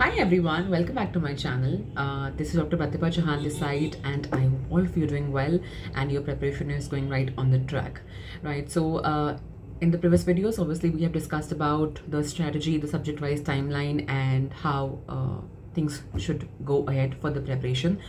Hi everyone, welcome back to my channel. Uh, this is Dr. Pratibha Chauhan this side and I hope all of you are doing well and your preparation is going right on the track. Right, so uh, in the previous videos, obviously we have discussed about the strategy, the subject-wise timeline and how uh, things should go ahead for the preparation.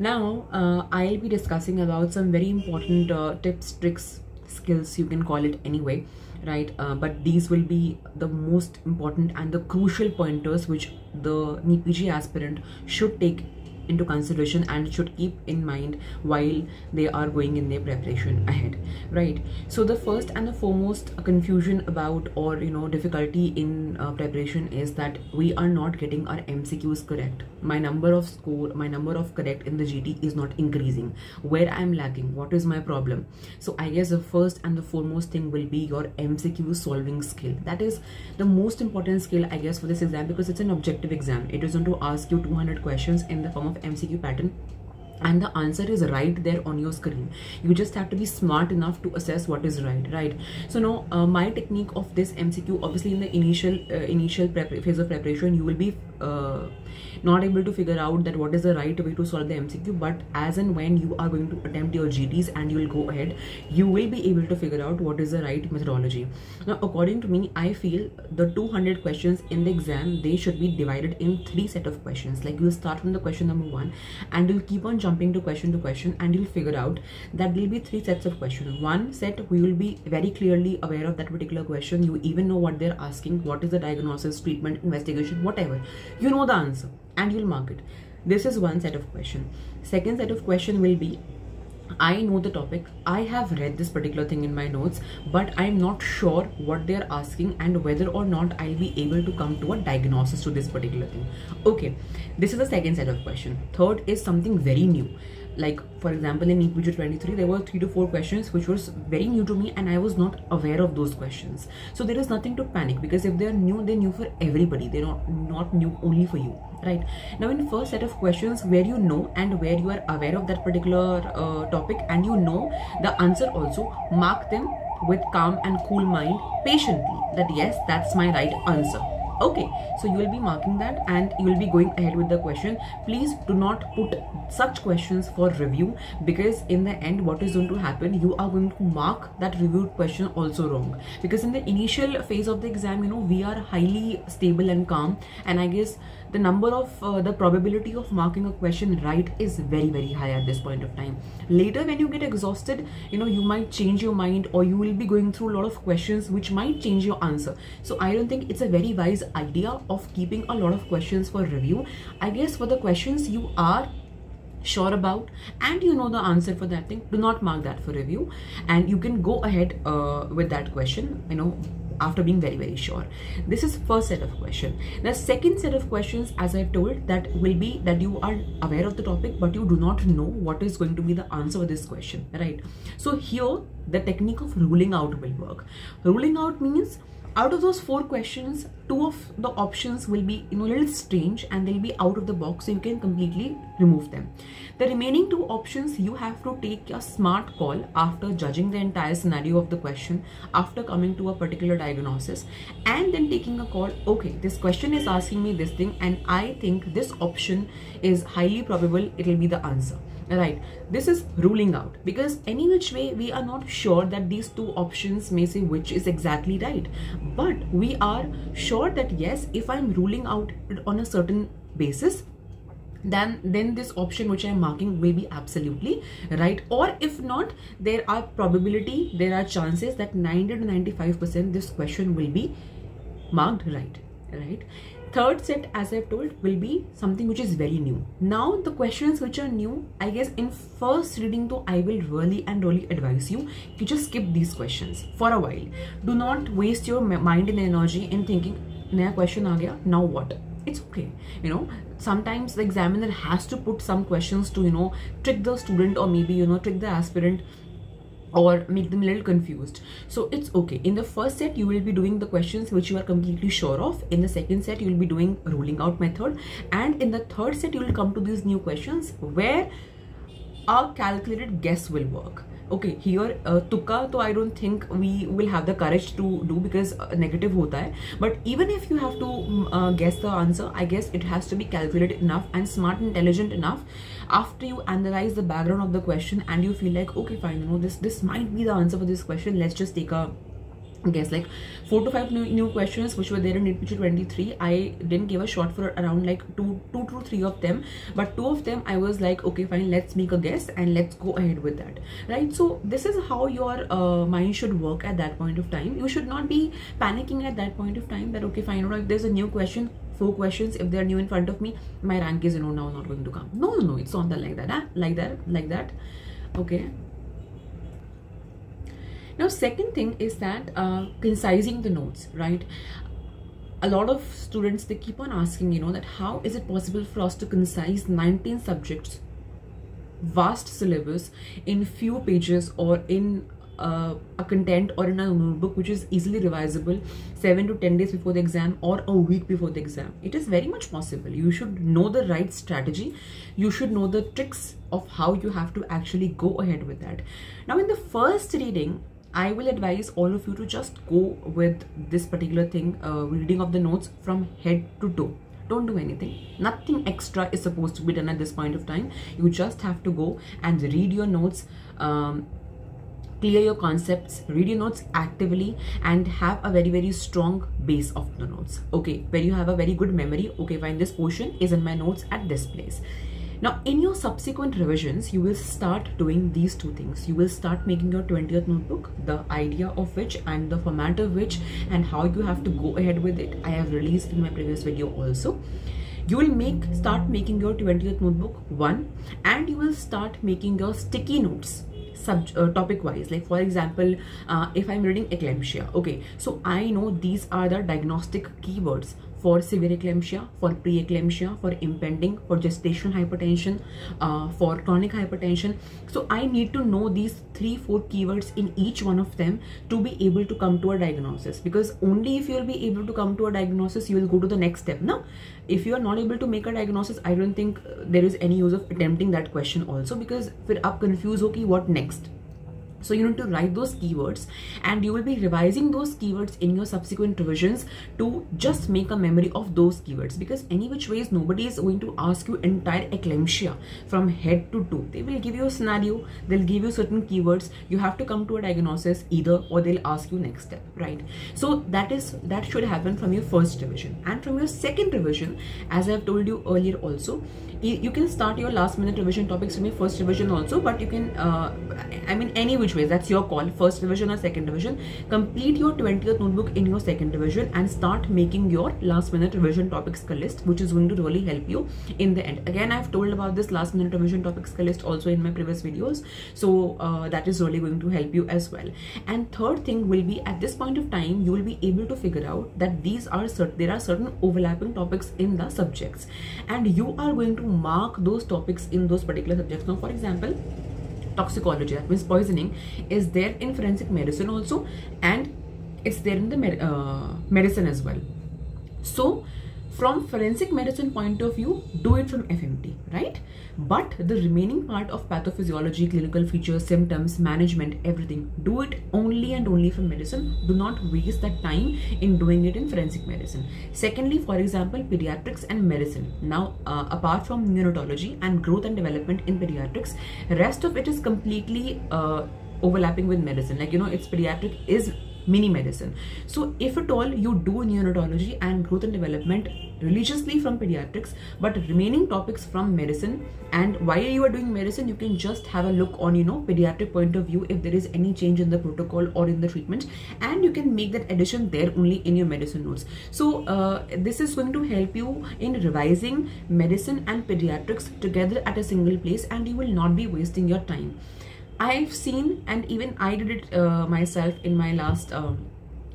Now, uh, I'll be discussing about some very important uh, tips, tricks, skills, you can call it anyway right? Uh, but these will be the most important and the crucial pointers which the NEET PG aspirant should take into consideration and should keep in mind while they are going in their preparation ahead right? So the first and the foremost confusion about or you know difficulty in uh, preparation is that we are not getting our mcqs correct. My number of score my number of correct in the gt is not increasing. Where i'm lagging what is my problem? So i guess the first and the foremost thing will be your mcq solving skill. That is the most important skill i guess for this exam because it's an objective exam. It is going to ask you 200 questions in the form of MCQ pattern and the answer is right there on your screen. You just have to be smart enough to assess what is right right? So now uh, my technique of this mcq obviously in the initial uh, initial phase of preparation you will be uh, not able to figure out that what is the right way to solve the MCQ but as and when you are going to attempt your GTs and you will go ahead you will be able to figure out what is the right methodology. Now according to me I feel the 200 questions in the exam they should be divided in three set of questions. Like you'll start from the question number one and you'll keep on jumping to question to question and you'll figure out that there'll be three sets of questions. One set we will be very clearly aware of that particular question. You even know what they're asking what is the diagnosis treatment investigation whatever. You know the answer and you'll mark it this is one set of question second set of question will be I know the topic. I have read this particular thing in my notes, but I'm not sure what they're asking and whether or not I'll be able to come to a diagnosis to this particular thing. Okay, this is the second set of question. Third is something very new like for example in NEET 23 there were three to four questions which was very new to me and I was not aware of those questions. So there is nothing to panic because if they're new they're new for everybody. They're not not new only for you right? Now in first set of questions where you know and where you are aware of that particular uh, topic and you know the answer also mark them with calm and cool mind patiently that yes that's my right answer okay so you will be marking that and you will be going ahead with the question. Please do not put such questions for review because in the end what is going to happen you are going to mark that reviewed question also wrong. Because in the initial phase of the exam you know we are highly stable and calm. And i guess the number of uh, the probability of marking a question right is very very high at this point of time. Later when you get exhausted you know you might change your mind or you will be going through a lot of questions which might change your answer. So i don't think it's a very wise idea of keeping a lot of questions for review. I guess for the questions you are sure about and you know the answer for that thing do not mark that for review. And you can go ahead uh, with that question you know after being very very sure. This is first set of question. The second set of questions as i've told that will be that you are aware of the topic but you do not know what is going to be the answer of this question right? So here the technique of ruling out will work. Ruling out means out of those four questions two of the options will be you know a little strange and they'll be out of the box so you can completely remove them. The remaining two options you have to take a smart call after judging the entire scenario of the question after coming to a particular diagnosis and then taking a call okay this question is asking me this thing and i think this option is highly probable it will be the answer right. This is ruling out because any which way we are not sure that these two options may say which is exactly right. But we are sure that yes if i'm ruling out on a certain basis then then this option which i'm marking will be absolutely right. Or if not there are probability there are chances that 90 to 95 percent this question will be marked right. Right third set as i've told will be something which is very new. Now the questions which are new i guess in first reading though i will really and really advise you to just skip these questions for a while. Do not waste your mind and energy in thinking naya question aa gaya now what? It's okay. You know sometimes the examiner has to put some questions to you know trick the student or maybe you know trick the aspirant or make them a little confused. So it's okay. In the first set you will be doing the questions which you are completely sure of. In the second set you will be doing ruling out method. And in the third set you will come to these new questions where a calculated guess will work okay here uh, tukka so i don't think we will have the courage to do because uh, negative hota hai but even if you have to mm, uh, guess the answer i guess it has to be calculated enough and smart intelligent enough after you analyze the background of the question and you feel like okay fine you know this this might be the answer for this question. Let's just take a guess like four to five new, new questions which were there in NEET 23 i didn't give a shot for around like two two to three of them. But two of them i was like okay fine let's make a guess and let's go ahead with that. Right? So this is how your uh, mind should work at that point of time. You should not be panicking at that point of time that okay fine know if there's a new question four questions if they're new in front of me my rank is you know now not going to come. No no no it's not that like that like that like that. Okay now second thing is that uh, concising the notes right? A lot of students they keep on asking you know that how is it possible for us to concise 19 subjects vast syllabus in few pages or in uh, a content or in a notebook which is easily revisable 7 to 10 days before the exam or a week before the exam? It is very much possible. You should know the right strategy. You should know the tricks of how you have to actually go ahead with that. Now in the first reading I will advise all of you to just go with this particular thing, uh, reading of the notes from head to toe. Don't do anything. Nothing extra is supposed to be done at this point of time. You just have to go and read your notes. Um, clear your concepts read your notes actively and have a very very strong base of the notes okay where you have a very good memory okay fine this portion is in my notes at this place now, in your subsequent revisions, you will start doing these two things. You will start making your 20th notebook, the idea of which and the format of which and how you have to go ahead with it. I have released in my previous video also. You will make start making your 20th notebook one and you will start making your sticky notes sub uh, topic wise like for example uh, if i'm reading eclampsia okay so i know these are the diagnostic keywords for severe eclampsia, for preeclampsia, for impending, for gestational hypertension, uh, for chronic hypertension. So I need to know these three, four keywords in each one of them to be able to come to a diagnosis because only if you will be able to come to a diagnosis, you will go to the next step. Now, if you are not able to make a diagnosis, I don't think there is any use of attempting that question also because फिर आप confuse हो कि what next so you need to write those keywords and you will be revising those keywords in your subsequent revisions to just make a memory of those keywords because any which ways nobody is going to ask you entire eclampsia from head to toe. They will give you a scenario, they'll give you certain keywords, you have to come to a diagnosis either or they'll ask you next step, right? So that is that should happen from your first revision and from your second revision as I've told you earlier also you can start your last minute revision topics from your first revision also but you can uh, I mean any which ways. That's your call. First revision or second division. Complete your 20th notebook in your second division and start making your last minute revision topics list which is going to really help you in the end. Again I've told about this last minute revision topics list also in my previous videos. So uh, that is really going to help you as well. And third thing will be at this point of time you will be able to figure out that these are certain there are certain overlapping topics in the subjects. And you are going to mark those topics in those particular subjects. Now for example toxicology that means poisoning is there in forensic medicine also and it's there in the med uh, medicine as well. So from forensic medicine point of view do it from fmt right? But the remaining part of pathophysiology clinical features symptoms management everything do it only and only from medicine. Do not waste that time in doing it in forensic medicine. Secondly for example pediatrics and medicine. Now uh, apart from neonatology and growth and development in pediatrics rest of it is completely uh, overlapping with medicine. Like you know it's pediatric is mini medicine. So if at all you do neonatology and growth and development religiously from pediatrics but remaining topics from medicine and while you are doing medicine? You can just have a look on you know pediatric point of view if there is any change in the protocol or in the treatment and you can make that addition there only in your medicine notes. So uh, this is going to help you in revising medicine and pediatrics together at a single place and you will not be wasting your time I've seen and even I did it uh, myself in my last uh,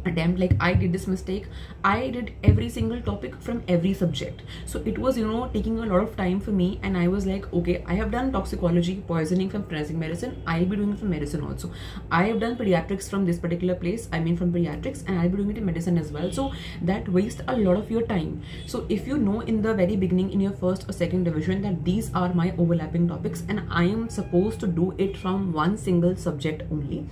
attempt like i did this mistake. I did every single topic from every subject. So it was you know taking a lot of time for me and i was like okay i have done toxicology poisoning from forensic medicine. I'll be doing it from medicine also. I have done pediatrics from this particular place i mean from pediatrics and i'll be doing it in medicine as well. So that wastes a lot of your time. So if you know in the very beginning in your first or second division that these are my overlapping topics and i am supposed to do it from one single subject only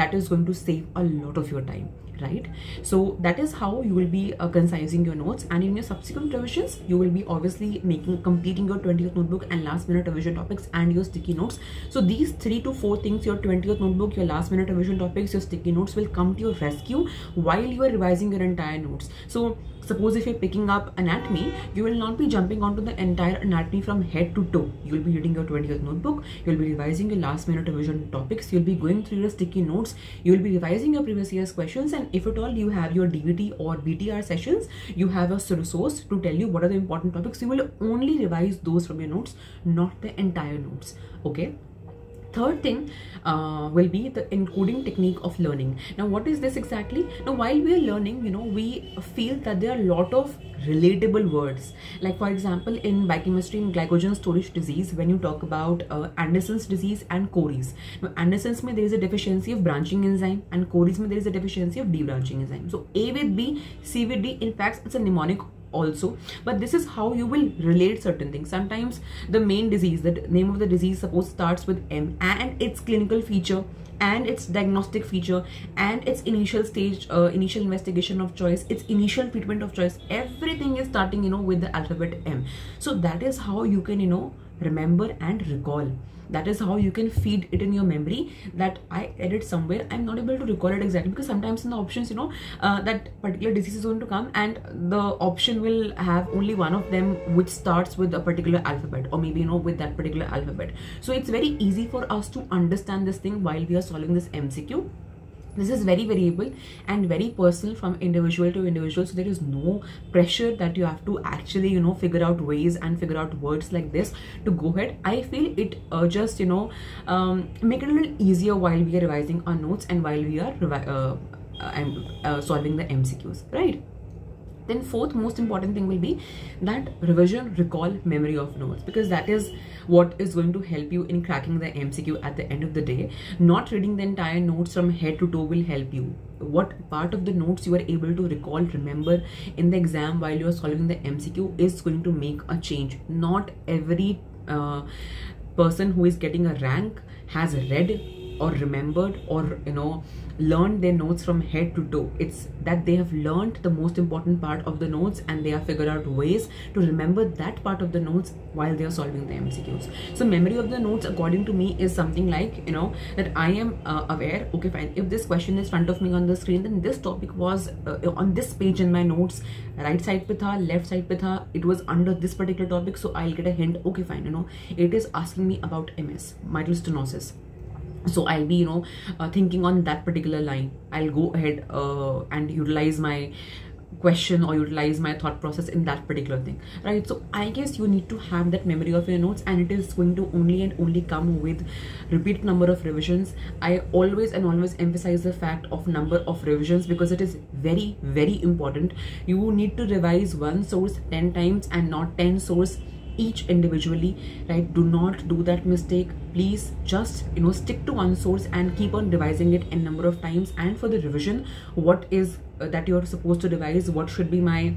that is going to save a lot of your time right? So that is how you will be uh, concising your notes. And in your subsequent revisions you will be obviously making completing your 20th notebook and last minute revision topics and your sticky notes. So these three to four things your 20th notebook your last minute revision topics your sticky notes will come to your rescue while you are revising your entire notes. So suppose if you're picking up anatomy you will not be jumping onto the entire anatomy from head to toe. You'll be reading your 20th notebook you'll be revising your last minute revision topics you'll be going through your sticky notes you'll be revising your previous year's questions and if at all you have your dvt or btr sessions you have a resource to tell you what are the important topics you will only revise those from your notes not the entire notes. Okay third thing uh, will be the encoding technique of learning. Now what is this exactly? Now while we are learning you know we feel that there are a lot of relatable words. Like for example in biochemistry in glycogen storage disease when you talk about uh, Andersen's disease and Cori's. now Andersen's may there is a deficiency of branching enzyme and Cori's may there is a deficiency of debranching enzyme. So a with b c with d in fact it's a mnemonic also. But this is how you will relate certain things. Sometimes the main disease the name of the disease suppose starts with m and its clinical feature and its diagnostic feature and its initial stage uh, initial investigation of choice its initial treatment of choice. Everything is starting you know with the alphabet m. So that is how you can you know remember and recall that is how you can feed it in your memory that i edit somewhere. I'm not able to recall it exactly because sometimes in the options you know uh, that particular disease is going to come and the option will have only one of them which starts with a particular alphabet or maybe you know with that particular alphabet. So it's very easy for us to understand this thing while we are solving this mcq this is very variable and very personal from individual to individual. So there is no pressure that you have to actually you know figure out ways and figure out words like this to go ahead. I feel it uh, just you know um, make it a little easier while we are revising our notes and while we are uh, uh, uh, solving the mcqs right then fourth most important thing will be that revision recall memory of notes because that is what is going to help you in cracking the mcq at the end of the day. Not reading the entire notes from head to toe will help you. What part of the notes you are able to recall remember in the exam while you are solving the mcq is going to make a change. Not every uh, person who is getting a rank has read or remembered or you know learned their notes from head to toe. It's that they have learned the most important part of the notes and they have figured out ways to remember that part of the notes while they are solving the mcqs so memory of the notes according to me is something like you know that i am uh, aware okay fine if this question is front of me on the screen then this topic was uh, on this page in my notes right side pe left side pe it was under this particular topic so i'll get a hint okay fine you know it is asking me about ms mitral stenosis so i'll be you know uh, thinking on that particular line. I'll go ahead uh, and utilize my question or utilize my thought process in that particular thing right? So i guess you need to have that memory of your notes and it is going to only and only come with repeat number of revisions. I always and always emphasize the fact of number of revisions because it is very very important. You need to revise one source 10 times and not 10 source each individually right? Do not do that mistake. Please just you know stick to one source and keep on revising it a number of times. And for the revision what is uh, that you're supposed to revise what should be my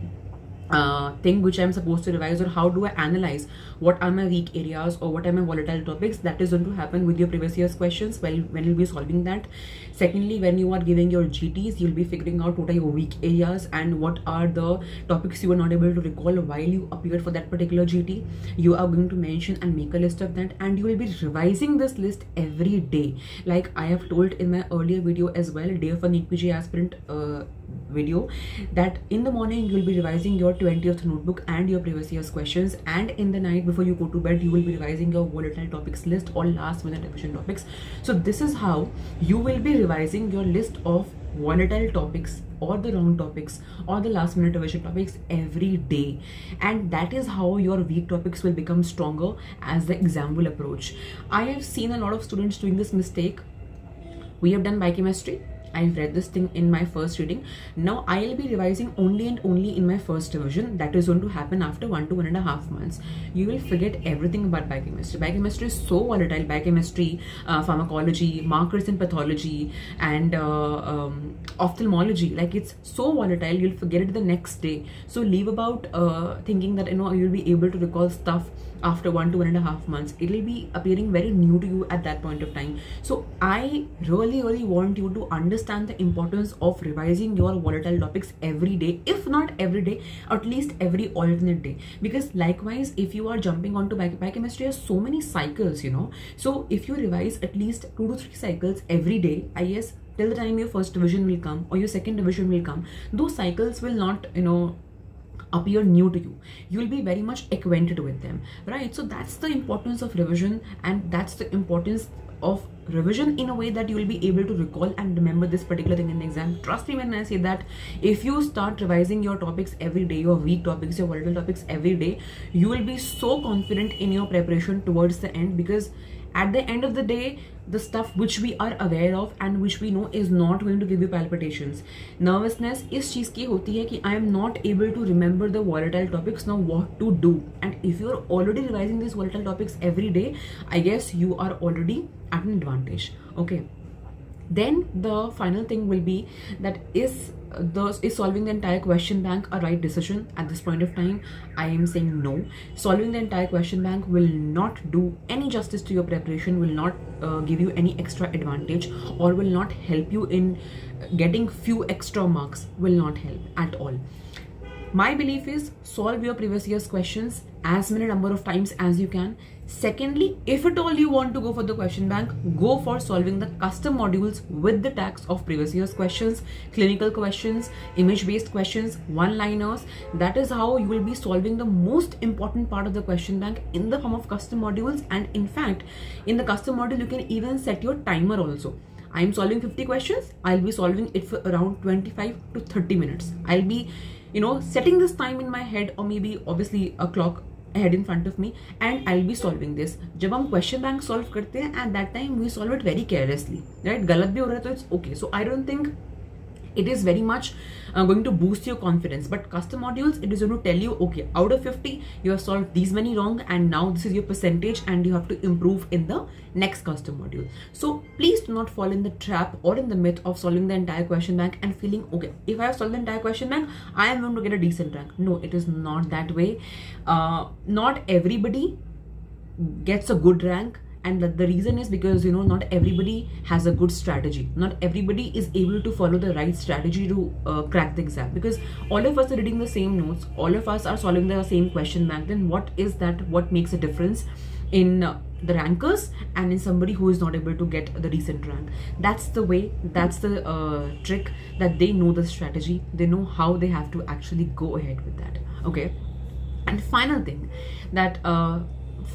uh, thing which I'm supposed to revise or how do I analyze what are my weak areas or what are my volatile topics. That is going to happen with your previous year's questions well when you'll be solving that. Secondly when you are giving your GTs you'll be figuring out what are your weak areas and what are the topics you were not able to recall while you appeared for that particular GT you are going to mention and make a list of that and you will be revising this list every day. Like I have told in my earlier video as well day of a NEET PG aspirant uh, video that in the morning you'll be revising your 20th notebook and your previous year's questions and in the night before you go to bed you will be revising your volatile topics list or last minute revision topics. So this is how you will be revising your list of volatile topics or the wrong topics or the last minute revision topics every day. And that is how your weak topics will become stronger as the exam will approach. I have seen a lot of students doing this mistake. We have done biochemistry I've read this thing in my first reading. Now I'll be revising only and only in my first revision. That is going to happen after one to one and a half months. You will forget everything about biochemistry. Biochemistry is so volatile. Biochemistry, uh, pharmacology, markers in pathology, and uh, um, ophthalmology. Like it's so volatile, you'll forget it the next day. So leave about uh, thinking that you know you'll be able to recall stuff after one to one and a half months it'll be appearing very new to you at that point of time. So i really really want you to understand the importance of revising your volatile topics every day if not every day at least every alternate day. Because likewise if you are jumping onto biochemistry has so many cycles you know. So if you revise at least two to three cycles every day i guess till the time your first division will come or your second division will come those cycles will not you know appear new to you. You'll be very much acquainted with them right? So that's the importance of revision and that's the importance of revision in a way that you will be able to recall and remember this particular thing in the exam. Trust me when i say that if you start revising your topics every day your weak topics your volatile topics every day you will be so confident in your preparation towards the end because at the end of the day the stuff which we are aware of and which we know is not going to give you palpitations nervousness is चीज की होती है कि I am not able to remember the volatile topics now what to do and if you are already revising these volatile topics every day I guess you are already at an advantage okay then the final thing will be that is the is solving the entire question bank a right decision at this point of time? I am saying no. Solving the entire question bank will not do any justice to your preparation will not uh, give you any extra advantage or will not help you in getting few extra marks will not help at all. My belief is solve your previous year's questions as many number of times as you can secondly if at all you want to go for the question bank go for solving the custom modules with the tags of previous year's questions clinical questions image based questions one liners that is how you will be solving the most important part of the question bank in the form of custom modules. And in fact in the custom module you can even set your timer also. I'm solving 50 questions. I'll be solving it for around 25 to 30 minutes. I'll be you know setting this time in my head or maybe obviously a clock head in front of me and I'll be solving this. जब हम question bank solve करते हैं at that time we solve it very carelessly, right? गलत भी हो रहा है तो it's okay. So I don't think it is very much uh, going to boost your confidence. But custom modules it is going to tell you okay out of 50 you have solved these many wrong and now this is your percentage and you have to improve in the next custom module. So please do not fall in the trap or in the myth of solving the entire question bank and feeling okay if i have solved the entire question bank i am going to get a decent rank. No it is not that way. Uh, not everybody gets a good rank and the reason is because you know not everybody has a good strategy. Not everybody is able to follow the right strategy to uh, crack the exam because all of us are reading the same notes. All of us are solving the same question bank then. What is that? What makes a difference in uh, the rankers and in somebody who is not able to get the recent rank? That's the way that's the uh, trick that they know the strategy. They know how they have to actually go ahead with that. Okay? And final thing that uh,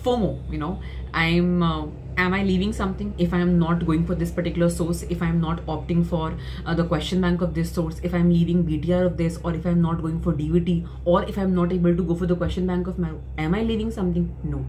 FOMO, you know, I'm, uh, am I leaving something if I am not going for this particular source, if I'm not opting for uh, the question bank of this source, if I'm leaving BTR of this, or if I'm not going for DVT, or if I'm not able to go for the question bank of my, am I leaving something? No.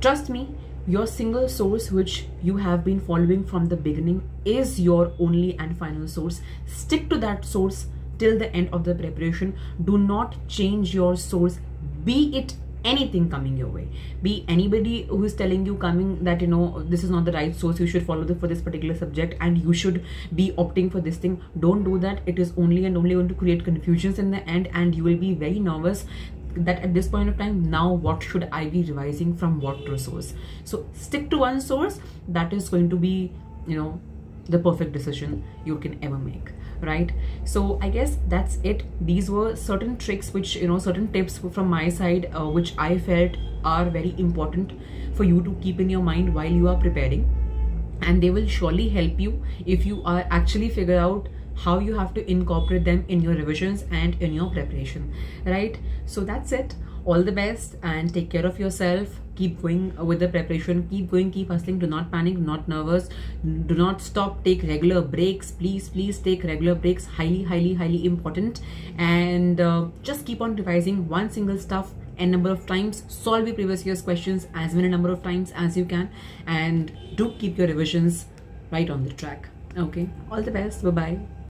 Trust me, your single source which you have been following from the beginning is your only and final source. Stick to that source till the end of the preparation. Do not change your source, be it anything coming your way. Be anybody who is telling you coming that you know this is not the right source you should follow this for this particular subject and you should be opting for this thing. Don't do that. It is only and only going to create confusions in the end and you will be very nervous that at this point of time now what should i be revising from what source so stick to one source. That is going to be you know the perfect decision you can ever make right? So i guess that's it. These were certain tricks which you know certain tips from my side uh, which i felt are very important for you to keep in your mind while you are preparing. And they will surely help you if you are actually figure out how you have to incorporate them in your revisions and in your preparation right? So that's it. All the best and take care of yourself keep going with the preparation keep going keep hustling do not panic not nervous do not stop take regular breaks please please take regular breaks highly highly highly important and uh, just keep on revising one single stuff n number of times solve your previous year's questions as many number of times as you can and do keep your revisions right on the track Okay, all the best. Bye bye.